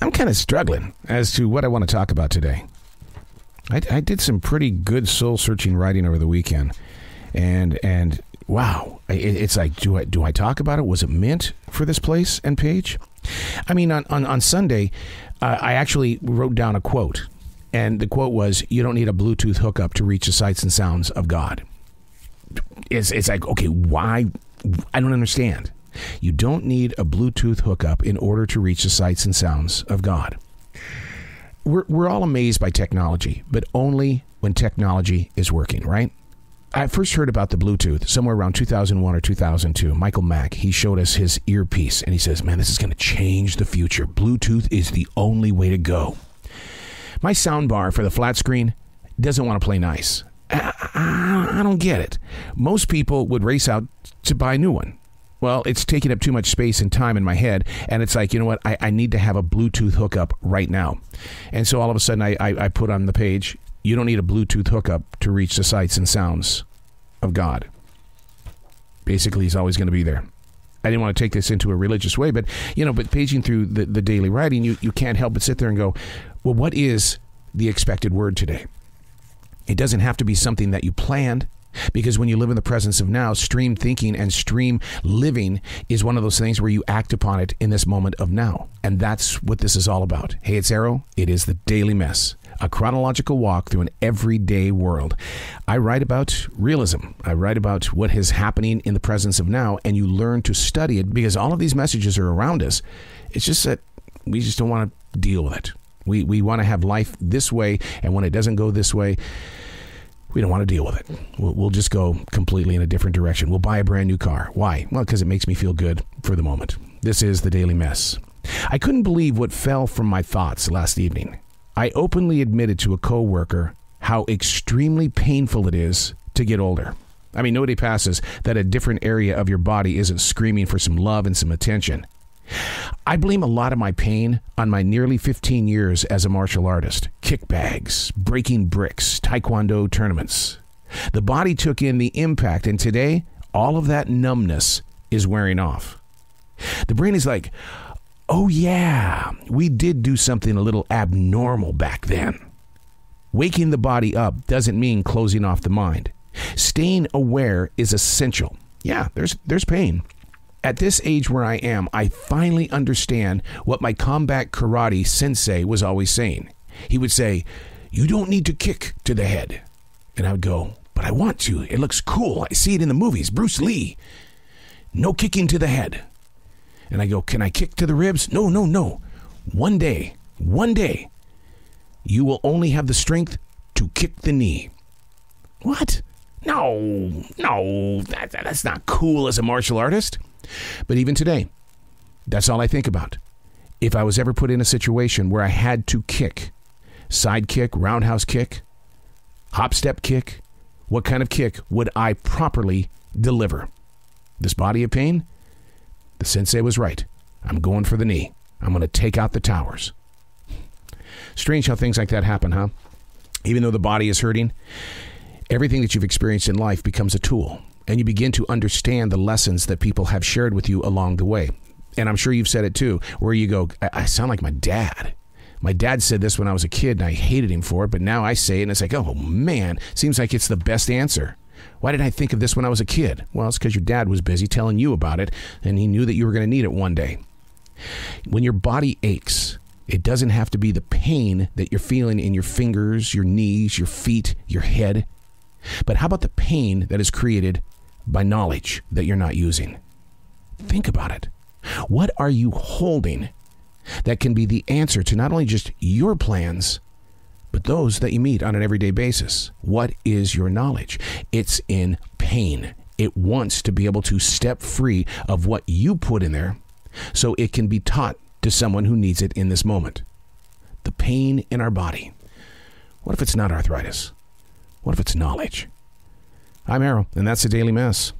I'm kind of struggling as to what I want to talk about today. I, I did some pretty good soul searching writing over the weekend, and and wow, it, it's like do I do I talk about it? Was it meant for this place and page? I mean, on on, on Sunday, uh, I actually wrote down a quote, and the quote was, "You don't need a Bluetooth hookup to reach the sights and sounds of God." It's it's like okay, why? I don't understand. You don't need a Bluetooth hookup in order to reach the sights and sounds of God. We're, we're all amazed by technology, but only when technology is working, right? I first heard about the Bluetooth somewhere around 2001 or 2002. Michael Mack, he showed us his earpiece and he says, Man, this is going to change the future. Bluetooth is the only way to go. My soundbar for the flat screen doesn't want to play nice. I, I, I don't get it. Most people would race out to buy a new one. Well, it's taking up too much space and time in my head. And it's like, you know what? I, I need to have a Bluetooth hookup right now. And so all of a sudden, I, I, I put on the page, you don't need a Bluetooth hookup to reach the sights and sounds of God. Basically, he's always going to be there. I didn't want to take this into a religious way, but you know, but paging through the, the daily writing, you, you can't help but sit there and go, well, what is the expected word today? It doesn't have to be something that you planned. Because when you live in the presence of now, stream thinking and stream living is one of those things where you act upon it in this moment of now. And that's what this is all about. Hey, it's Arroe. It is the Daily Mess, a chronological walk through an everyday world. I write about realism. I write about what is happening in the presence of now, and you learn to study it because all of these messages are around us. It's just that we just don't want to deal with it. We, we want to have life this way, and when it doesn't go this way, we don't want to deal with it. We'll, we'll, just go completely in a different direction. We'll buy a brand new car. Why? Well, because it makes me feel good for the moment. This is the Daily Mess. I couldn't believe what fell from my thoughts last evening. I openly admitted to a coworker how extremely painful it is to get older. I mean, nobody passes that a different area of your body isn't screaming for some love and some attention. I blame a lot of my pain on my nearly 15 years as a martial artist kickbags, breaking bricks, taekwondo tournaments. The body took in the impact, and today, all of that numbness is wearing off. The brain is like, oh, yeah, we did do something a little abnormal back then. Waking the body up doesn't mean closing off the mind. Staying aware is essential. Yeah, there's, there's pain at this age where I am, I finally understand what my combat karate sensei was always saying. He would say, You don't need to kick to the head. And I would go, But I want to. It looks cool. I see it in the movies. Bruce Lee. No kicking to the head. And I go, Can I kick to the ribs? No, no, no. One day, one day, you will only have the strength to kick the knee. What? No, no, that, that's not cool as a martial artist. But even today, that's all I think about. If I was ever put in a situation where I had to kick, side kick, roundhouse kick, hop step kick, what kind of kick would I properly deliver? This body of pain? The sensei was right. I'm going for the knee. I'm going to take out the towers. Strange how things like that happen, huh? Even though the body is hurting, everything that you've experienced in life becomes a tool and you begin to understand the lessons that people have shared with you along the way. And I'm sure you've said it too, where you go, I, I sound like my dad. My dad said this when I was a kid and I hated him for it, but now I say it and it's like, oh man, seems like it's the best answer. Why didn't I think of this when I was a kid? Well, it's because your dad was busy telling you about it and he knew that you were going to need it one day. When your body aches, it doesn't have to be the pain that you're feeling in your fingers, your knees, your feet, your head. But how about the pain that is created by knowledge that you're not using? Think about it. What are you holding that can be the answer to not only just your plans, but those that you meet on an everyday basis? What is your knowledge? It's in pain. It wants to be able to step free of what you put in there so it can be taught to someone who needs it in this moment. The pain in our body. What if it's not arthritis? What if it's knowledge? I'm Arroe, and that's the Daily Mess.